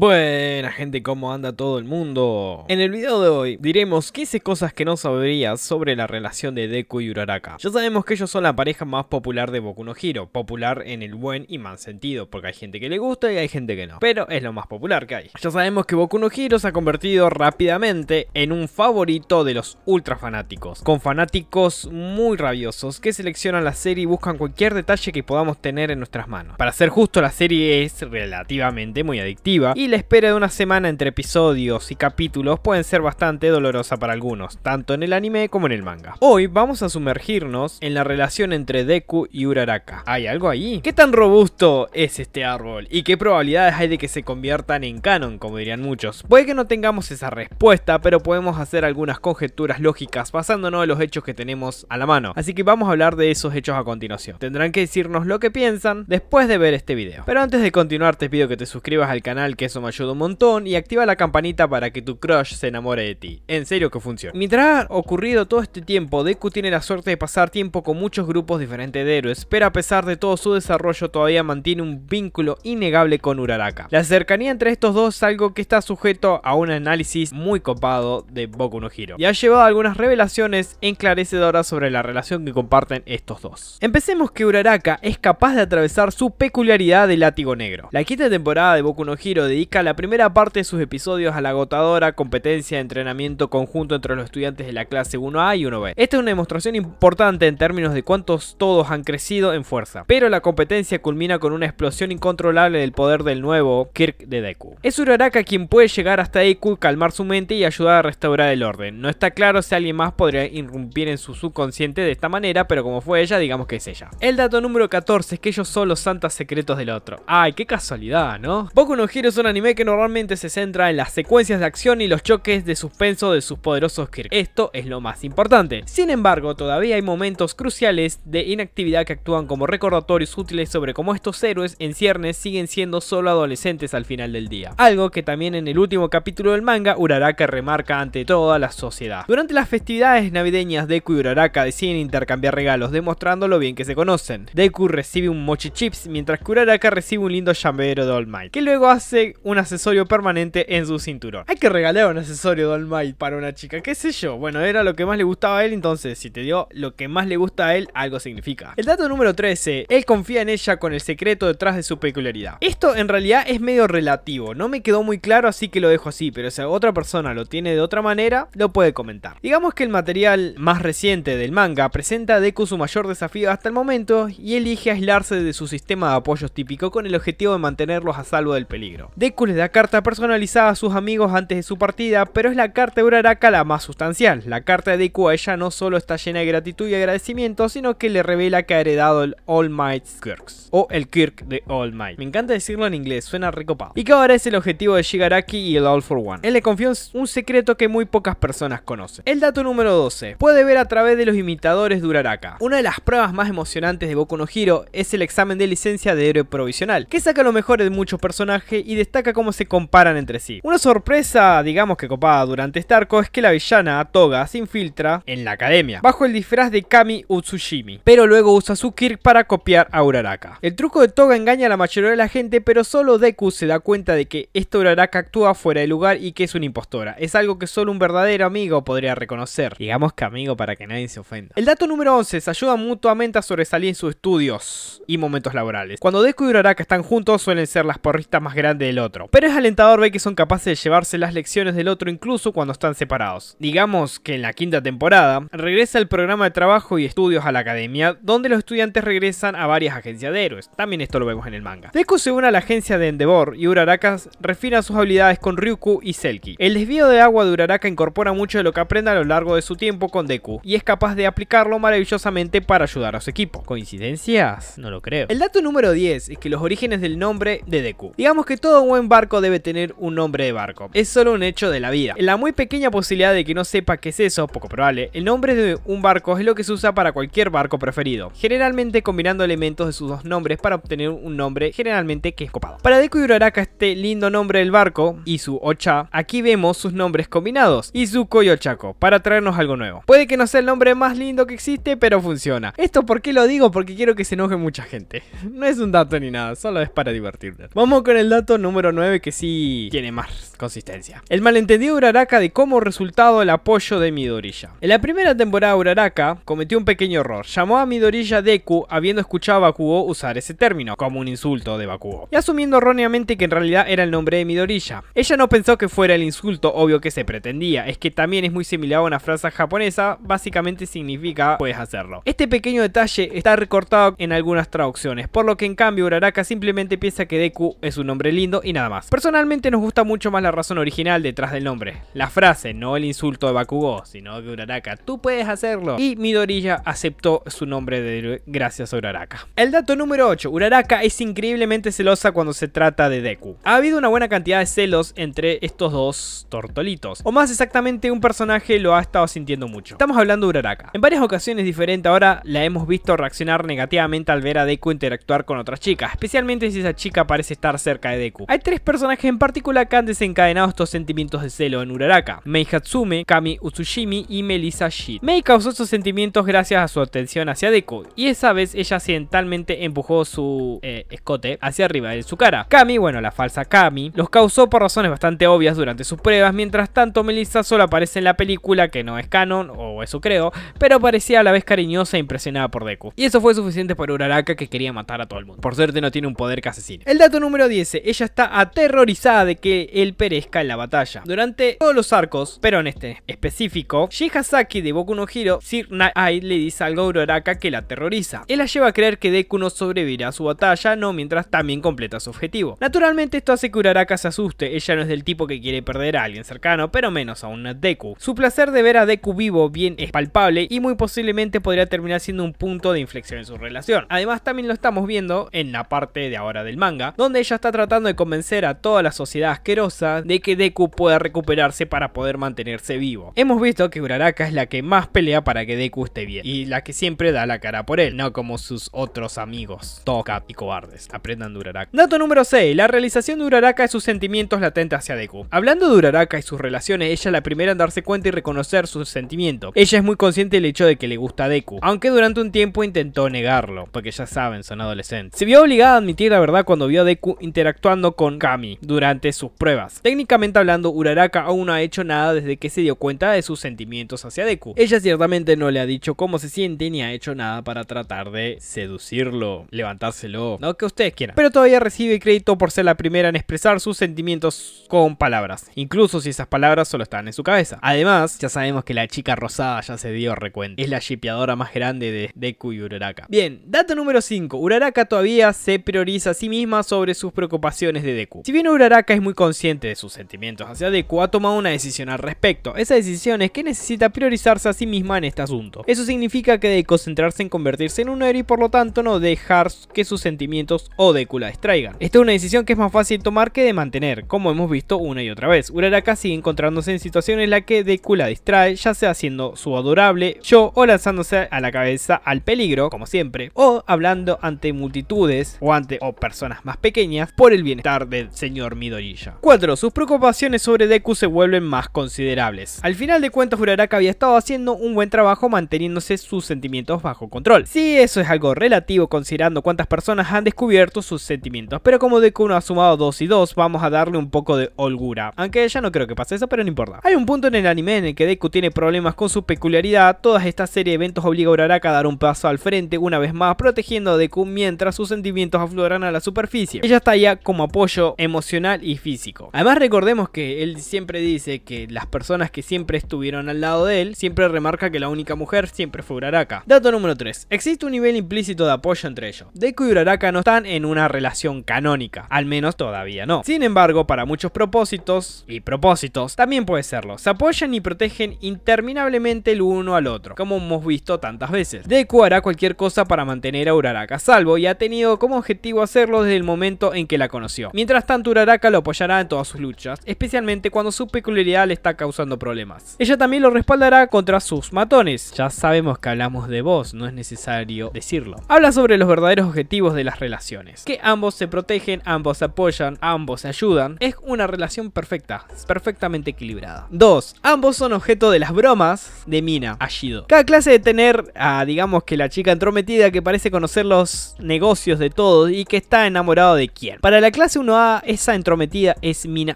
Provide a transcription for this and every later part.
Buena gente, ¿cómo anda todo el mundo? En el video de hoy diremos 15 cosas que no sabrías sobre la relación de Deku y Uraraka. Ya sabemos que ellos son la pareja más popular de Boku no Hero, popular en el buen y mal sentido, porque hay gente que le gusta y hay gente que no, pero es lo más popular que hay. Ya sabemos que Boku no Hero se ha convertido rápidamente en un favorito de los ultra fanáticos, con fanáticos muy rabiosos que seleccionan la serie y buscan cualquier detalle que podamos tener en nuestras manos. Para ser justo, la serie es relativamente muy adictiva y la espera de una semana entre episodios y capítulos pueden ser bastante dolorosa para algunos, tanto en el anime como en el manga. Hoy vamos a sumergirnos en la relación entre Deku y Uraraka. ¿Hay algo ahí? ¿Qué tan robusto es este árbol? ¿Y qué probabilidades hay de que se conviertan en canon, como dirían muchos? Puede que no tengamos esa respuesta, pero podemos hacer algunas conjeturas lógicas basándonos en los hechos que tenemos a la mano. Así que vamos a hablar de esos hechos a continuación. Tendrán que decirnos lo que piensan después de ver este video. Pero antes de continuar te pido que te suscribas al canal que me ayuda un montón y activa la campanita para que tu crush se enamore de ti. En serio que funciona. Mientras ha ocurrido todo este tiempo, Deku tiene la suerte de pasar tiempo con muchos grupos diferentes de héroes, pero a pesar de todo su desarrollo todavía mantiene un vínculo innegable con Uraraka. La cercanía entre estos dos es algo que está sujeto a un análisis muy copado de Boku no Hero y ha llevado a algunas revelaciones enclarecedoras sobre la relación que comparten estos dos. Empecemos que Uraraka es capaz de atravesar su peculiaridad de látigo negro. La quinta temporada de Boku no Hero dedica la primera parte de sus episodios a la agotadora competencia de entrenamiento conjunto entre los estudiantes de la clase 1A y 1B. Esta es una demostración importante en términos de cuántos todos han crecido en fuerza, pero la competencia culmina con una explosión incontrolable del poder del nuevo Kirk de Deku. Es Uraraka quien puede llegar hasta Deku, calmar su mente y ayudar a restaurar el orden. No está claro si alguien más podría irrumpir en su subconsciente de esta manera, pero como fue ella, digamos que es ella. El dato número 14 es que ellos son los santos secretos del otro. Ay, qué casualidad, ¿no? Boku no Hero es un anime que normalmente se centra en las secuencias de acción y los choques de suspenso de sus poderosos Kirk. Esto es lo más importante. Sin embargo, todavía hay momentos cruciales de inactividad que actúan como recordatorios útiles sobre cómo estos héroes en ciernes siguen siendo solo adolescentes al final del día. Algo que también en el último capítulo del manga Uraraka remarca ante toda la sociedad. Durante las festividades navideñas, Deku y Uraraka deciden intercambiar regalos, demostrando lo bien que se conocen. Deku recibe un mochi chips, mientras que Uraraka recibe un lindo llavero de All Might, que luego hace un accesorio permanente en su cinturón. Hay que regalar un accesorio de All para una chica, qué sé yo. Bueno, era lo que más le gustaba a él, entonces si te dio lo que más le gusta a él, algo significa. El dato número 13, él confía en ella con el secreto detrás de su peculiaridad. Esto en realidad es medio relativo, no me quedó muy claro así que lo dejo así, pero si otra persona lo tiene de otra manera, lo puede comentar. Digamos que el material más reciente del manga presenta a Deku su mayor desafío hasta el momento y elige aislarse de su sistema de apoyos típico con el objetivo de mantenerlos a salvo del peligro. Deku les da carta personalizada a sus amigos antes de su partida, pero es la carta de Uraraka la más sustancial. La carta de Deku a ella no solo está llena de gratitud y agradecimiento, sino que le revela que ha heredado el All Might's Kirks, o el Kirk de All Might. Me encanta decirlo en inglés, suena recopado. Y que ahora es el objetivo de Shigaraki y el All for One. Él le confió un secreto que muy pocas personas conocen. El dato número 12. Puede ver a través de los imitadores de Uraraka. Una de las pruebas más emocionantes de Boku no Hero es el examen de licencia de héroe provisional, que saca lo mejor de muchos personajes y destaca cómo se comparan entre sí. Una sorpresa, digamos que copada durante este arco, es que la villana Toga se infiltra en la academia, bajo el disfraz de Kami Utsushimi, pero luego usa su Kirk para copiar a Uraraka. El truco de Toga engaña a la mayoría de la gente, pero solo Deku se da cuenta de que esta Uraraka actúa fuera de lugar y que es una impostora. Es algo que solo un verdadero amigo podría reconocer. Digamos que amigo para que nadie se ofenda. El dato número 11 se ayudan mutuamente a sobresalir en sus estudios y momentos laborales. Cuando Deku y Uraraka están juntos suelen ser las porristas más grandes del otro, pero es alentador ver que son capaces de llevarse las lecciones del otro incluso cuando están separados. Digamos que en la quinta temporada regresa el programa de trabajo y estudios a la academia, donde los estudiantes regresan a varias agencias de héroes. También esto lo vemos en el manga. Deku se une a la agencia de Endeavor y Uraraka refina sus habilidades con Ryuku y Selkie. El desvío de agua de Uraraka incorpora mucho de lo que aprende a lo largo de su tiempo con Deku y es capaz de aplicarlo maravillosamente para ayudar a su equipo. ¿Coincidencias? No lo creo. El dato número 10 es que los orígenes del nombre de Deku. Digamos que todo buen barco debe tener un nombre de barco. Es solo un hecho de la vida. La muy pequeña posibilidad de que no sepa qué es eso, poco probable, el nombre de un barco es lo que se usa para cualquier barco preferido, generalmente combinando elementos de sus dos nombres para obtener un nombre generalmente que es copado. Para Deku y Uraraka este lindo nombre del barco, Izu Ocha, aquí vemos sus nombres combinados, Izuko y Ochako, para traernos algo nuevo. Puede que no sea el nombre más lindo que existe, pero funciona. ¿Esto por qué lo digo? Porque quiero que se enoje mucha gente. No es un dato ni nada, solo es para divertirte. Vamos con el dato número número 9 que sí tiene más consistencia. El malentendido Uraraka de cómo resultado el apoyo de Midoriya. En la primera temporada Uraraka cometió un pequeño error. Llamó a Midoriya Deku habiendo escuchado a Bakugo usar ese término como un insulto de Bakugo. Y asumiendo erróneamente que en realidad era el nombre de Midoriya. Ella no pensó que fuera el insulto obvio que se pretendía. Es que también es muy similar a una frase japonesa. Básicamente significa puedes hacerlo. Este pequeño detalle está recortado en algunas traducciones. Por lo que en cambio Uraraka simplemente piensa que Deku es un nombre lindo y nada más. Personalmente nos gusta mucho más la razón original detrás del nombre. La frase, no el insulto de Bakugo, sino de Uraraka, tú puedes hacerlo. Y Midoriya aceptó su nombre de gracias a Uraraka. El dato número 8, Uraraka es increíblemente celosa cuando se trata de Deku. Ha habido una buena cantidad de celos entre estos dos tortolitos. O más exactamente, un personaje lo ha estado sintiendo mucho. Estamos hablando de Uraraka. En varias ocasiones diferentes ahora la hemos visto reaccionar negativamente al ver a Deku interactuar con otras chicas, especialmente si esa chica parece estar cerca de Deku. Hay tres personajes en particular que han desencadenado estos sentimientos de celo en Uraraka, Mei Hatsume, Kami Utsushimi y Melissa Shid. Mei causó estos sentimientos gracias a su atención hacia Deku, y esa vez ella accidentalmente empujó su eh, escote hacia arriba de su cara. Kami, bueno, la falsa Kami, los causó por razones bastante obvias durante sus pruebas, mientras tanto Melissa solo aparece en la película, que no es canon, o eso creo, pero parecía a la vez cariñosa e impresionada por Deku. Y eso fue suficiente para Uraraka que quería matar a todo el mundo. Por suerte no tiene un poder que asesine. El dato número 10, ella está aterrorizada de que el Pérez en la batalla. Durante todos los arcos, pero en este específico, Shihazaki de Boku no Hero, Sir Ai le dice algo a Uraraka que la aterroriza. Él la lleva a creer que Deku no sobrevivirá a su batalla, no mientras también completa su objetivo. Naturalmente esto hace que Uraraka se asuste, ella no es del tipo que quiere perder a alguien cercano, pero menos a Deku. Su placer de ver a Deku vivo bien es palpable y muy posiblemente podría terminar siendo un punto de inflexión en su relación. Además también lo estamos viendo en la parte de ahora del manga, donde ella está tratando de convencer a toda la sociedad asquerosa de que Deku pueda recuperarse para poder mantenerse vivo. Hemos visto que Uraraka es la que más pelea para que Deku esté bien y la que siempre da la cara por él, no como sus otros amigos, Toka y cobardes. Aprendan de Uraraka. Dato número 6. La realización de Uraraka es sus sentimientos latentes hacia Deku. Hablando de Uraraka y sus relaciones, ella es la primera en darse cuenta y reconocer sus sentimientos. Ella es muy consciente del hecho de que le gusta a Deku, aunque durante un tiempo intentó negarlo, porque ya saben, son adolescentes. Se vio obligada a admitir la verdad cuando vio a Deku interactuando con Kami durante sus pruebas. Técnicamente hablando, Uraraka aún no ha hecho nada desde que se dio cuenta de sus sentimientos hacia Deku. Ella ciertamente no le ha dicho cómo se siente ni ha hecho nada para tratar de seducirlo, levantárselo, no que ustedes quieran. Pero todavía recibe crédito por ser la primera en expresar sus sentimientos con palabras, incluso si esas palabras solo están en su cabeza. Además, ya sabemos que la chica rosada ya se dio recuento. Es la shipeadora más grande de Deku y Uraraka. Bien, dato número 5. Uraraka todavía se prioriza a sí misma sobre sus preocupaciones de Deku. Si bien Uraraka es muy consciente de sus sentimientos, hacia Deku, ha tomado una decisión al respecto. Esa decisión es que necesita priorizarse a sí misma en este asunto. Eso significa que debe concentrarse en convertirse en un héroe y por lo tanto no dejar que sus sentimientos o Deku la distraigan. Esta es una decisión que es más fácil tomar que de mantener, como hemos visto una y otra vez. Uraraka sigue encontrándose en situaciones en las que Deku la distrae, ya sea haciendo su adorable yo o lanzándose a la cabeza al peligro, como siempre, o hablando ante multitudes o ante o personas más pequeñas por el bienestar del señor Midoriya. 4. Sus preocupaciones sobre Deku se vuelven más considerables. Al final de cuentas Uraraka había estado haciendo un buen trabajo manteniéndose sus sentimientos bajo control. Sí, eso es algo relativo considerando cuántas personas han descubierto sus sentimientos, pero como Deku no ha sumado 2 y 2, vamos a darle un poco de holgura. Aunque ya no creo que pase eso, pero no importa. Hay un punto en el anime en el que Deku tiene problemas con su peculiaridad, toda esta serie de eventos obliga a Uraraka a dar un paso al frente una vez más, protegiendo a Deku mientras sus sentimientos afloran a la superficie. Ella está allá como apoyo emocional y físico. Además recordemos que él siempre dice que las personas que siempre estuvieron al lado de él, siempre remarca que la única mujer siempre fue Uraraka. Dato número 3. Existe un nivel implícito de apoyo entre ellos. Deku y Uraraka no están en una relación canónica, al menos todavía no. Sin embargo, para muchos propósitos, y propósitos, también puede serlo. Se apoyan y protegen interminablemente el uno al otro, como hemos visto tantas veces. Deku hará cualquier cosa para mantener a Uraraka salvo y ha tenido como objetivo hacerlo desde el momento en que la conoció. Mientras tanto, Uraraka lo apoyará en todas sus luchas, especialmente cuando su peculiaridad le está causando problemas. Ella también lo respaldará contra sus matones. Ya sabemos que hablamos de vos, no es necesario decirlo. Habla sobre los verdaderos objetivos de las relaciones. Que ambos se protegen, ambos se apoyan, ambos se ayudan. Es una relación perfecta, perfectamente equilibrada. 2. Ambos son objeto de las bromas de Mina, Ashido. Cada clase de tener a, digamos que la chica entrometida que parece conocer los negocios de todos y que está enamorado de quién. Para la clase 1A esa entrometida es Mina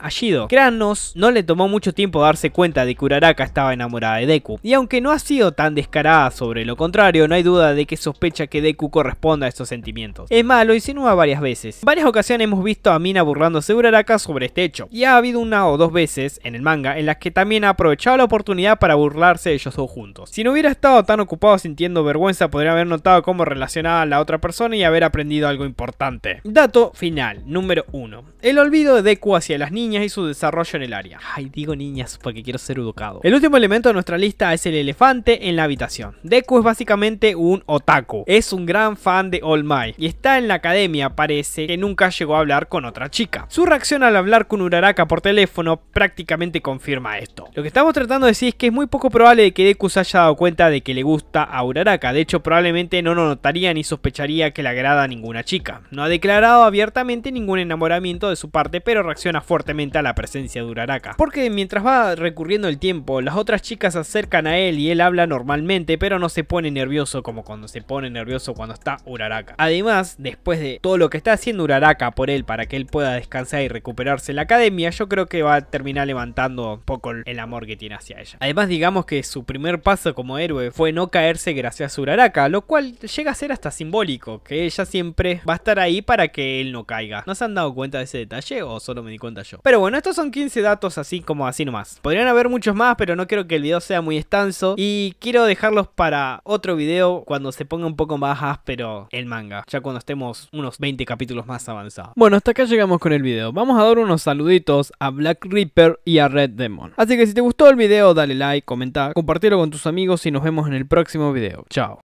Ashido. Kranos no le tomó mucho tiempo darse cuenta de que Uraraka estaba enamorada de Deku, y aunque no ha sido tan descarada sobre lo contrario, no hay duda de que sospecha que Deku corresponda a estos sentimientos. Es más, lo insinúa varias veces. En varias ocasiones hemos visto a Mina burlándose de Uraraka sobre este hecho, y ha habido una o dos veces en el manga en las que también ha aprovechado la oportunidad para burlarse de ellos dos juntos. Si no hubiera estado tan ocupado sintiendo vergüenza, podría haber notado cómo relacionaba a la otra persona y haber aprendido algo importante. Dato final, número 1. El olvido de Deku hacia las niñas y su desarrollo en el área. Ay, digo niñas porque quiero ser educado. El último elemento de nuestra lista es el elefante en la habitación. Deku es básicamente un otaku. Es un gran fan de All Might y está en la academia, parece que nunca llegó a hablar con otra chica. Su reacción al hablar con Uraraka por teléfono prácticamente confirma esto. Lo que estamos tratando de decir es que es muy poco probable de que Deku se haya dado cuenta de que le gusta a Uraraka. De hecho, probablemente no lo notaría ni sospecharía que le agrada a ninguna chica. No ha declarado abiertamente ningún de su parte, pero reacciona fuertemente a la presencia de Uraraka. Porque mientras va recurriendo el tiempo, las otras chicas se acercan a él y él habla normalmente, pero no se pone nervioso como cuando se pone nervioso cuando está Uraraka. Además, después de todo lo que está haciendo Uraraka por él para que él pueda descansar y recuperarse en la academia, yo creo que va a terminar levantando un poco el amor que tiene hacia ella. Además, digamos que su primer paso como héroe fue no caerse gracias a Uraraka, lo cual llega a ser hasta simbólico, que ella siempre va a estar ahí para que él no caiga. ¿No se han dado cuenta de ese detalle o solo me di cuenta yo? Pero bueno, estos son 15 datos así como así nomás. Podrían haber muchos más, pero no quiero que el video sea muy extenso y quiero dejarlos para otro video cuando se ponga un poco más áspero el manga, ya cuando estemos unos 20 capítulos más avanzados. Bueno, hasta acá llegamos con el video. Vamos a dar unos saluditos a Black Reaper y a Red Demon. Así que si te gustó el video, dale like, comenta, compartirlo con tus amigos y nos vemos en el próximo video. Chao.